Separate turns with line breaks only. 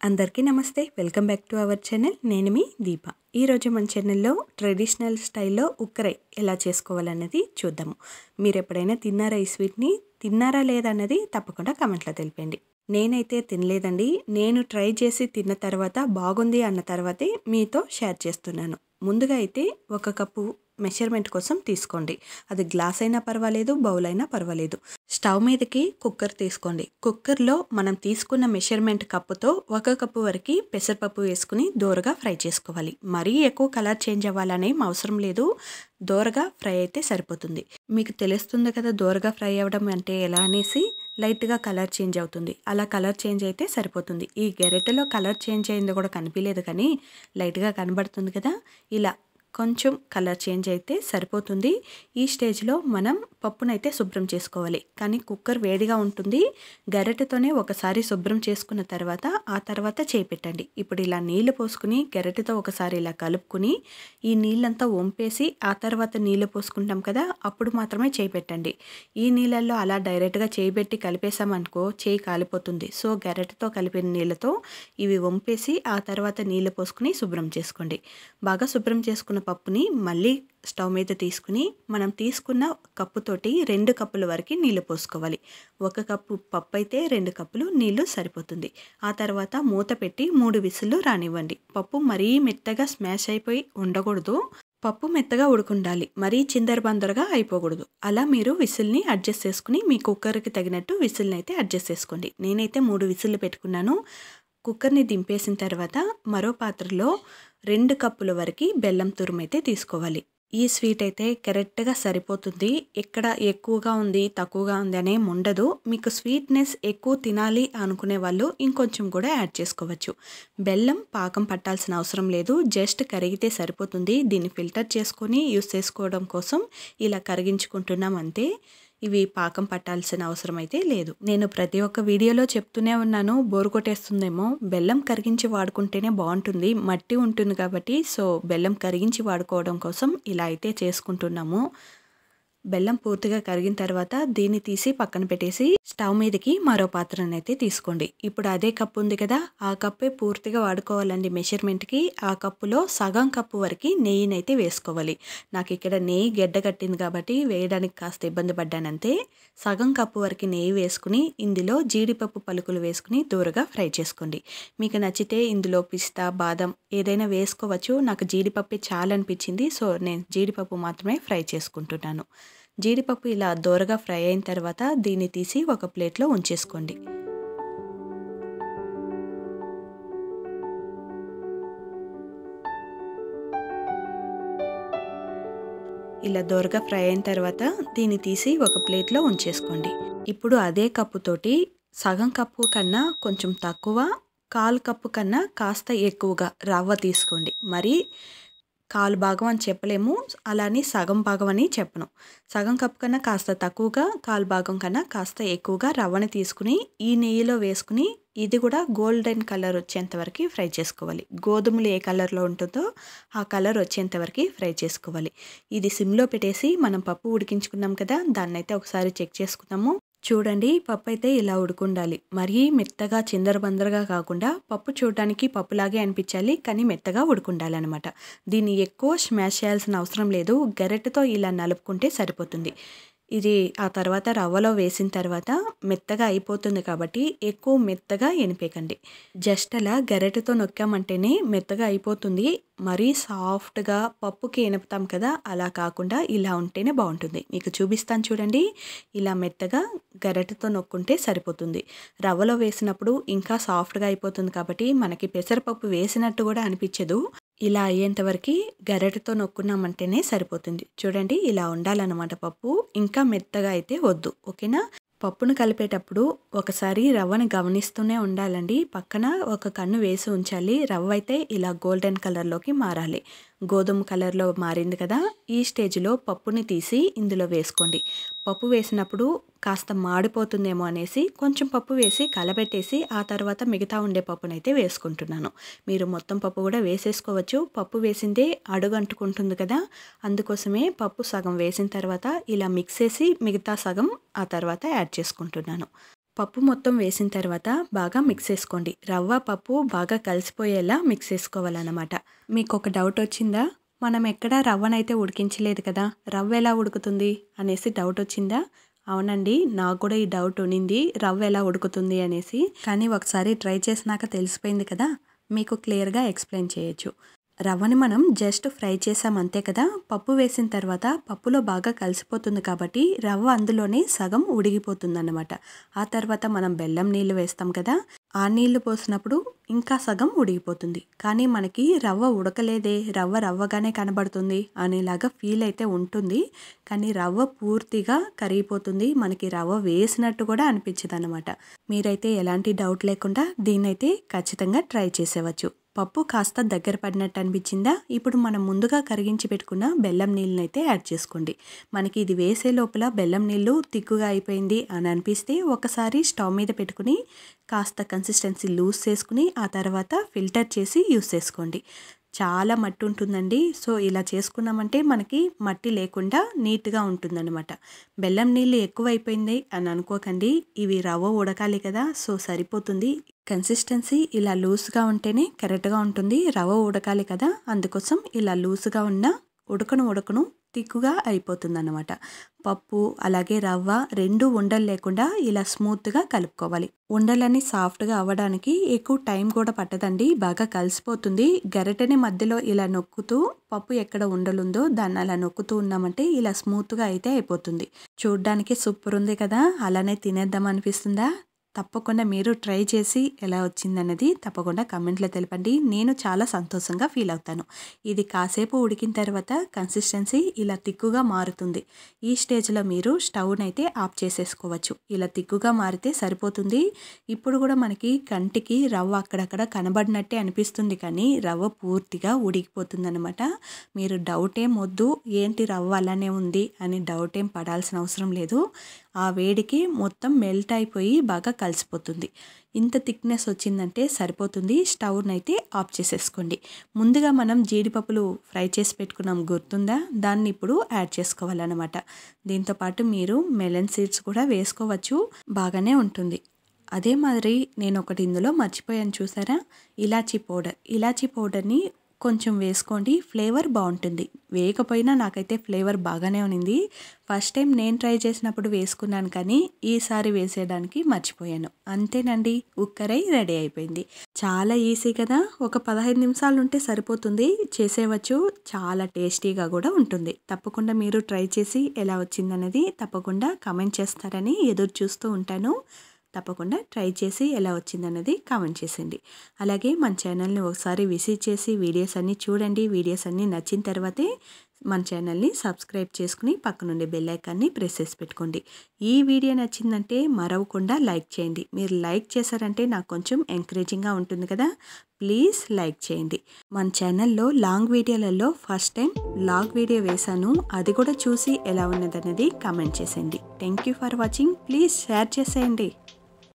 అందరికీ నమస్తే. Welcome back to our channel. నేను మీ దీప. ఈరోజు మన ఛానల్లో ట్రెడిషనల్ స్టైల్లో ఉక్కరై ఎలా చేసుకోవాలన్నది చూద్దాము. మీరు ఎప్పుడైనా తిన్నారా ఈ స్వీట్ని? తిన్నారా లేదన్నది తప్పకుండా కమెంట్లో తెలిపండి. నేనైతే తినలేదండి. నేను ట్రై చేసి తిన్న తర్వాత బాగుంది అన్న తర్వాతే మీతో షేర్ చేస్తున్నాను. ముందుగా అయితే ఒక కప్పు మెషర్మెంట్ కోసం తీసుకోండి. అది గ్లాస్ అయినా పర్వాలేదు బౌల్ అయినా పర్వాలేదు. స్టవ్ మీదకి కుక్కర్ తీసుకోండి. కుక్కర్లో మనం తీసుకున్న మెషర్మెంట్ కప్పుతో ఒక కప్పు వరకు పెసరపప్పు వేసుకుని దోరగా ఫ్రై చేసుకోవాలి. మరీ ఎక్కువ కలర్ చేంజ్ అవ్వాలనేం అవసరం లేదు. దోరగా ఫ్రై అయితే సరిపోతుంది. మీకు తెలుస్తుంది కదా దోరగా ఫ్రై అవ్వడం అంటే ఎలా అనేసి లైట్గా కలర్ చేంజ్ అవుతుంది. అలా కలర్ చేంజ్ అయితే సరిపోతుంది. ఈ గెరెటలో కలర్ చేంజ్ అయింది కూడా కనిపించలేదు కానీ లైట్గా కనబడుతుంది కదా. ఇలా కొంచెం కలర్ చేంజ్ అయితే సరిపోతుంది. ఈ స్టేజ్లో మనం పప్పునైతే శుభ్రం చేసుకోవాలి. కానీ కుక్కర్ వేడిగా ఉంటుంది. గరిటెతోనే ఒకసారి శుభ్రం చేసుకున్న తర్వాత ఆ తర్వాత చేపెట్టండి. ఇప్పుడు ఇలా నీళ్ళు పోసుకుని గరిటెతో ఒకసారి ఇలా కలుపుకుని ఈ నీళ్ళంతా వంపేసి ఆ తర్వాత నీళ్ళు పోసుకుంటాం కదా అప్పుడు మాత్రమే చేపెట్టండి. ఈ నీళ్ళల్లో అలా డైరెక్ట్గా చేయిబెట్టి కలిపేసామనుకో చేయి కాలిపోతుంది. సో గరిటెతో కలిపిన నీళ్ళతో ఇవి వంపేసి ఆ తర్వాత నీళ్ళు పోసుకుని శుభ్రం చేసుకోండి. బాగా శుభ్రం చేసుకున్న పప్పుని మళ్ళీ స్టవ్ మీద తీసుకుని మనం తీసుకున్న కప్పుతోటి రెండు కప్పుల వరకు నీళ్ళు పోసుకోవాలి. ఒక కప్పు పప్పు అయితే రెండు కప్పులు నీళ్ళు సరిపోతుంది. ఆ తర్వాత మూత పెట్టి మూడు విసులు రానివ్వండి. పప్పు మరీ మెత్తగా స్మాష్ అయిపోయి ఉండకూడదు. పప్పు మెత్తగా ఉడుకుండాలి. మరీ చిందరబందరగా అయిపోకూడదు. అలా మీరు విసిల్ని అడ్జస్ట్ చేసుకుని మీ కుక్కర్కి తగినట్టు విసిల్ని అయితే అడ్జస్ట్ చేసుకోండి. నేనైతే మూడు విసిల్లు పెట్టుకున్నాను. కుక్కర్ని దింపేసిన తర్వాత మరో పాత్రలో రెండు కప్పుల వరకు బెల్లం తురుమైతే తీసుకోవాలి. ఈ స్వీట్ అయితే కరెక్ట్గా సరిపోతుంది. ఎక్కడ ఎక్కువగా ఉంది తక్కువగా ఉంది అనే ఉండదు మీకు స్వీట్నెస్ ఎక్కువ తినాలి అనుకునే వాళ్ళు ఇంకొంచెం కూడా యాడ్ చేసుకోవచ్చు. బెల్లం పాకం పట్టాల్సిన అవసరం లేదు. జస్ట్ కరిగితే సరిపోతుంది. దీన్ని ఫిల్టర్ చేసుకొని యూస్ చేసుకోవడం కోసం ఇలా కరిగించుకుంటున్నాం అంతే. ఇవి పాకం పట్టాల్సిన అవసరం అయితే లేదు. నేను ప్రతి ఒక్క వీడియోలో చెప్తూనే ఉన్నాను బోరు కొట్టేస్తుందేమో బెల్లం కరిగించి వాడుకుంటేనే బాగుంటుంది మట్టి ఉంటుంది కాబట్టి సో బెల్లం కరిగించి వాడుకోవడం కోసం ఇలా అయితే చేసుకుంటున్నాము. బెల్లం పూర్తిగా కరిగిన తర్వాత దీన్ని తీసి పక్కన పెట్టేసి స్టవ్ మీదకి మరో పాత్రను అయితే తీసుకోండి. ఇప్పుడు అదే కప్పు ఉంది కదా ఆ కప్పే పూర్తిగా వాడుకోవాలండి మెషర్మెంట్కి. ఆ కప్పులో సగం కప్పు వరకు నెయ్యినైతే వేసుకోవాలి. నాకు ఇక్కడ నెయ్యి గెడ్డ కట్టింది కాబట్టి వేయడానికి కాస్త ఇబ్బంది పడ్డానంతే. సగం కప్పు వరకు నెయ్యి వేసుకుని ఇందులో జీడిపప్పు పలుకులు వేసుకుని దూరగా ఫ్రై చేసుకోండి. మీకు నచ్చితే ఇందులో పిస్తా బాదం ఏదైనా వేసుకోవచ్చు. నాకు జీడిపప్పు చాలా అనిపించింది సో నేను జీడిపప్పు మాత్రమే ఫ్రై చేసుకుంటున్నాను. జీడిపప్పు ఇలా దోరగా ఫ్రై అయిన తర్వాత దీన్ని తీసి ఒక ప్లేట్లో ఉంచేసుకోండి. ఇలా దోరగా ఫ్రై అయిన తర్వాత దీన్ని తీసి ఒక ప్లేట్లో ఉంచేసుకోండి. ఇప్పుడు అదే కప్పుతోటి సగం కప్పు కన్నా కొంచెం తక్కువ కాలు కప్పు కన్నా కాస్త ఎక్కువగా రవ్వ తీసుకోండి. మరి కాలు భాగం అని చెప్పలేము. అలానే సగం భాగం అని చెప్పను. సగం కప్పు కన్నా కాస్త తక్కువగా కాలు భాగం కన్నా కాస్త ఎక్కువగా రవ్వని తీసుకుని ఈ నెయ్యిలో వేసుకుని ఇది కూడా గోల్డెన్ కలర్ వచ్చేంత వరకు ఫ్రై చేసుకోవాలి. గోధుమలు ఏ కలర్లో ఉంటుందో ఆ కలర్ వచ్చేంత వరకు ఫ్రై చేసుకోవాలి. ఇది సిమ్లో పెట్టేసి మనం పప్పు ఉడికించుకున్నాం కదా దాన్నైతే ఒకసారి చెక్ చేసుకున్నాము చూడండి పప్పు అయితే ఇలా ఉడుకుండాలి. మరీ మెత్తగా చిందరబందరగా కాకుండా పప్పు చూడడానికి పప్పులాగే అనిపించాలి కానీ మెత్తగా ఉడుకుండాలన్నమాట. దీన్ని ఎక్కువ స్మాష్ చేయాల్సిన అవసరం లేదు. గరెటతో ఇలా నలుపుకుంటే సరిపోతుంది. ఇది ఆ తర్వాత రవ్వలో వేసిన తర్వాత మెత్తగా అయిపోతుంది కాబట్టి ఎక్కువ మెత్తగా ఎనిపేకండి జస్ట్ అలా గరెటతో నొక్కామంటేనే మెత్తగా అయిపోతుంది. మరీ సాఫ్ట్గా పప్పుకి ఎనుపుతాం కదా అలా కాకుండా ఇలా ఉంటేనే బాగుంటుంది. మీకు చూపిస్తాను చూడండి. ఇలా మెత్తగా గరెటతో నొక్కుంటే సరిపోతుంది. రవ్వలో వేసినప్పుడు ఇంకా సాఫ్ట్గా అయిపోతుంది కాబట్టి మనకి పెసరపప్పు వేసినట్టు కూడా అనిపించదు. ఇలా అయ్యేంతవరకు గరెటతో నొక్కున్నామంటేనే సరిపోతుంది. చూడండి ఇలా ఉండాలన్నమాట పప్పు. ఇంకా మెత్తగా అయితే వద్దు ఓకేనా? పప్పును కలిపేటప్పుడు ఒకసారి రవ్వను గమనిస్తూనే ఉండాలండి. పక్కన ఒక కన్ను వేసి ఉంచాలి. రవ్వ అయితే ఇలా గోల్డెన్ కలర్లోకి మారాలి. గోధుమ కలర్లో మారింది కదా ఈ స్టేజ్లో పప్పుని తీసి ఇందులో వేసుకోండి. పప్పు వేసినప్పుడు కాస్త మాడిపోతుందేమో అనేసి కొంచెం పప్పు వేసి కలబెట్టేసి ఆ తర్వాత మిగతా ఉండే పప్పునైతే వేసుకుంటున్నాను. మీరు మొత్తం పప్పు కూడా వేసేసుకోవచ్చు. పప్పు వేసిందే అడుగు అంటుకుంటుంది కదా అందుకోసమే పప్పు సగం వేసిన తర్వాత ఇలా మిక్స్ చేసి మిగతా సగం ఆ తర్వాత యాడ్ చేసుకుంటున్నాను. పప్పు మొత్తం వేసిన తర్వాత బాగా మిక్స్ చేసుకోండి. రవ్వ పప్పు బాగా కలిసిపోయేలా మిక్స్ చేసుకోవాలన్నమాట. మీకు ఒక డౌట్ వచ్చిందా? మనం ఎక్కడ రవ్వనైతే ఉడికించలేదు కదా రవ్వ ఎలా ఉడుకుతుంది అనేసి డౌట్ వచ్చిందా? అవునండి నాకు కూడా ఈ డౌట్ ఉన్నింది రవ్వ ఎలా ఉడుకుతుంది అనేసి. కానీ ఒకసారి ట్రై చేసినాక తెలిసిపోయింది కదా మీకు క్లియర్గా ఎక్స్ప్లెయిన్ చేయొచ్చు. రవ్వని మనం జస్ట్ ఫ్రై చేసాం అంతే కదా. పప్పు వేసిన తర్వాత పప్పులో బాగా కలిసిపోతుంది కాబట్టి రవ్వ అందులోనే సగం ఉడిగిపోతుంది అన్నమాట ఆ తర్వాత మనం బెల్లం నీళ్ళు వేస్తాం కదా. ఆ నీళ్ళు పోసినప్పుడు ఇంకా సగం ఉడిగిపోతుంది. కానీ మనకి రవ్వ ఉడకలేదే రవ్వ రవ్వగానే కనబడుతుంది అనేలాగా ఫీల్ అయితే ఉంటుంది. కానీ రవ్వ పూర్తిగా కరిగిపోతుంది మనకి రవ్వ వేసినట్టు కూడా అనిపించదు అనమాట మీరైతే ఎలాంటి డౌట్ లేకుండా దీన్నైతే ఖచ్చితంగా ట్రై చేసేవచ్చు. పప్పు కాస్త దగ్గర పడినట్టు అనిపించిందా? ఇప్పుడు మనం ముందుగా కరిగించి పెట్టుకున్న బెల్లం నీళ్ళని అయితే యాడ్ చేసుకోండి. మనకి ఇది వేసే లోపల బెల్లం నీళ్ళు తిక్కుగా అయిపోయింది అని అనిపిస్తే ఒకసారి స్టవ్ మీద పెట్టుకుని కాస్త కన్సిస్టెన్సీ లూజ్ చేసుకుని ఆ తర్వాత ఫిల్టర్ చేసి యూస్ చేసుకోండి. చాలా మట్టి ఉంటుందండి. సో ఇలా చేసుకున్నామంటే మనకి మట్టి లేకుండా నీట్గా ఉంటుందన్నమాట. బెల్లం నీళ్ళు ఎక్కువైపోయింది అని అనుకోకండి. ఇవి రవ్వ ఉడకాలి కదా సో సరిపోతుంది. కన్సిస్టెన్సీ ఇలా లూస్గా ఉంటేనే కరెక్ట్గా ఉంటుంది. రవ్వ ఉడకాలి కదా అందుకోసం ఇలా లూస్గా ఉన్న ఉడకను ఉడకను తిక్కుగా అయిపోతుందన్నమాట. పప్పు అలాగే రవ్వ రెండు ఉండలు లేకుండా ఇలా స్మూత్గా కలుపుకోవాలి. ఉండలన్నీ సాఫ్ట్గా అవ్వడానికి ఎక్కువ టైం కూడా పట్టదండి. బాగా కలిసిపోతుంది. గరిటెని మధ్యలో ఇలా నొక్కుతూ పప్పు ఎక్కడ ఉండలుందో దాన్ని అలా నొక్కుతూ ఉన్నామంటే ఇలా స్మూత్గా అయితే అయిపోతుంది. చూడ్డానికి సూపర్ ఉంది కదా! అలానే తినేద్దాం అనిపిస్తుందా తప్పకుండా మీరు ట్రై చేసి ఎలా వచ్చిందన్నది తప్పకుండా కమెంట్లో తెలపండి. నేను చాలా సంతోషంగా ఫీల్ అవుతాను. ఇది కాసేపు ఉడికిన తర్వాత కన్సిస్టెన్సీ ఇలా తిక్కుగా మారుతుంది. ఈ స్టేజ్లో మీరు స్టవ్ని అయితే ఆఫ్ చేసేసుకోవచ్చు. ఇలా తిక్కుగా మారితే సరిపోతుంది. ఇప్పుడు కూడా మనకి కంటికి రవ్వ అక్కడక్కడ కనబడినట్టే అనిపిస్తుంది కానీ రవ్వ పూర్తిగా ఉడికిపోతుందనమాట మీరు డౌట్ ఏం వద్దు. ఏంటి రవ్వ అలానే ఉంది అని డౌట్ ఏం పడాల్సిన అవసరం లేదు. ఆ వేడికి మొత్తం మెల్ట్ అయిపోయి బాగా కలిసిపోతుంది. ఇంత థిక్నెస్ వచ్చిందంటే సరిపోతుంది. స్టవ్ని అయితే ఆఫ్ చేసేసుకోండి. ముందుగా మనం జీడిపప్పులు ఫ్రై చేసి పెట్టుకున్నాం గుర్తుందా? దాన్ని ఇప్పుడు యాడ్ చేసుకోవాలన్నమాట. దీంతోపాటు మీరు మెలన్ సీడ్స్ కూడా వేసుకోవచ్చు. బాగానే ఉంటుంది. అదే మాదిరి నేను ఒకటి ఇందులో మర్చిపోయాను చూసారా? ఇలాచీ పౌడర్. ఇలాచీ పౌడర్ని కొంచెం వేసుకోండి ఫ్లేవర్ బాగుంటుంది. వేయకపోయినా నాకైతే ఫ్లేవర్ బాగానే ఉన్నింది. ఫస్ట్ టైం నేను ట్రై చేసినప్పుడు వేసుకున్నాను కానీ ఈసారి వేసేయడానికి మర్చిపోయాను. అంతేనండి ఉక్కరై రెడీ అయిపోయింది. చాలా ఈజీ కదా ఒక పదహైదు నిమిషాలు ఉంటే సరిపోతుంది. చేసేవచ్చు చాలా టేస్టీగా కూడా ఉంటుంది. తప్పకుండా మీరు ట్రై చేసి ఎలా వచ్చిందనేది తప్పకుండా కమెంట్ చేస్తారని ఎదురు చూస్తూ ఉంటాను. తప్పకుండా ట్రై చేసి ఎలా వచ్చిందన్నది కామెంట్ చేసేయండి. అలాగే మన ఛానల్ని ఒకసారి విజిట్ చేసి వీడియోస్ అన్నీ చూడండి. వీడియోస్ అన్నీ నచ్చిన తర్వాతే మన ఛానల్ని సబ్స్క్రైబ్ చేసుకుని పక్కనుండే బెల్ ఐకాన్ని ప్రెస్ చేసి పెట్టుకోండి. ఈ వీడియో నచ్చిందంటే మరవకుండా లైక్ చేయండి. మీరు లైక్ చేశారంటే నాకు కొంచెం ఎంకరేజింగ్గా ఉంటుంది కదా. ప్లీజ్ లైక్ చేయండి. మన ఛానల్లో లాంగ్ వీడియోలలో ఫస్ట్ టైం లాంగ్ వీడియో వేశాను. అది కూడా చూసి ఎలా ఉన్నదన్నది కామెంట్ చేసేయండి. Thank you for watching. Please share చేసేయండి.